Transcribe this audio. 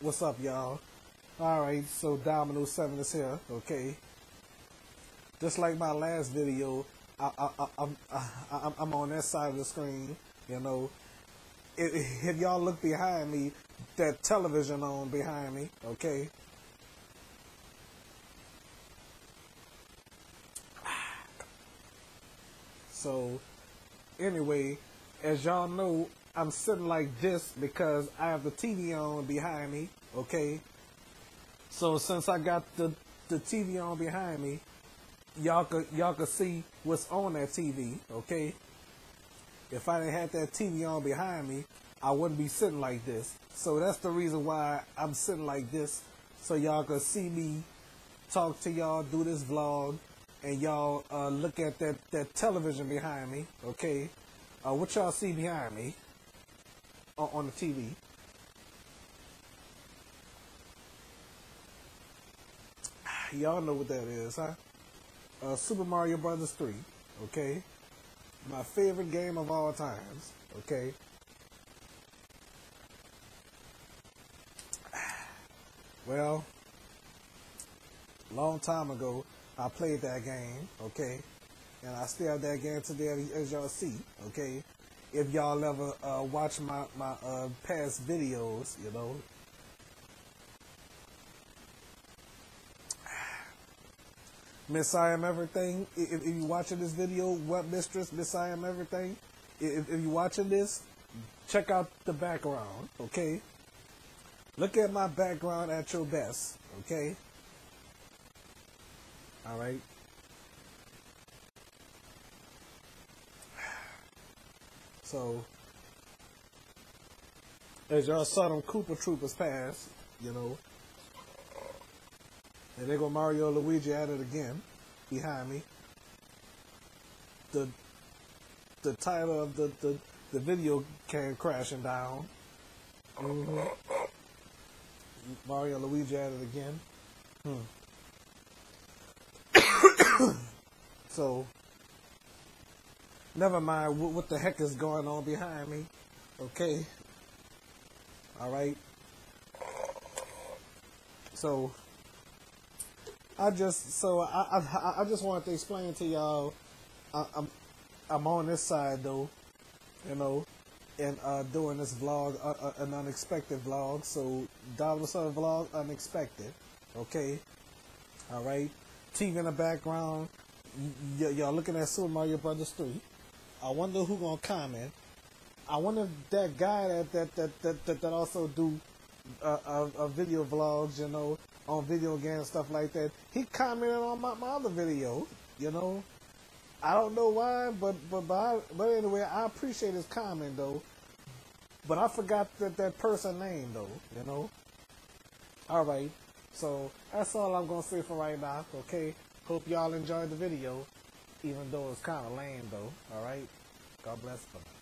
What's up, y'all? Alright, so Domino 7 is here, okay? Just like my last video, I, I, I, I'm, I, I'm on that side of the screen, you know. If, if y'all look behind me, that television on behind me, okay? So, anyway, as y'all know, I'm sitting like this because I have the TV on behind me, okay? So since I got the, the TV on behind me, y'all could y'all could see what's on that TV, okay? If I didn't have that TV on behind me, I wouldn't be sitting like this. So that's the reason why I'm sitting like this, so y'all could see me talk to y'all, do this vlog, and y'all uh, look at that, that television behind me, okay? Uh, what y'all see behind me on, the TV? Y'all know what that is, huh? Uh, Super Mario Brothers 3, okay? My favorite game of all times, okay? Well, long time ago, I played that game, okay? And I still have that game today, as y'all see, okay? If y'all ever uh, watch my, my uh, past videos, you know, Miss I Am Everything, if, if you watching this video, What Mistress, Miss I Am Everything, if, if you watching this, check out the background, okay? Look at my background at your best, okay? All right. So, as y'all saw them Koopa Troopas pass, you know, and they go Mario Luigi at it again, behind me. The the title of the, the, the video came crashing down. Mm-hmm. Mario Luigi at it again. Hmm. so, never mind what, what the heck is going on behind me. Okay. All right. So, I just so I I, I just wanted to explain to y'all. I, I'm I'm on this side though, you know, and uh, doing this vlog, uh, uh, an unexpected vlog. So dollar sign vlog, unexpected. Okay, all right. TV in the background. Y- y'all looking at Super Mario Brothers three. I wonder who gonna comment. I wonder if that guy that that that that, that, that also do uh, uh, uh, video vlogs, you know, on video games stuff like that. He commented on my, my other video, you know. I don't know why, but but but, I, but anyway, I appreciate his comment though. But I forgot that that person name though, you know. All right, so that's all I'm gonna say for right now. Okay, hope y'all enjoyed the video, even though it's kind of lame though. All right, God bless. Bye.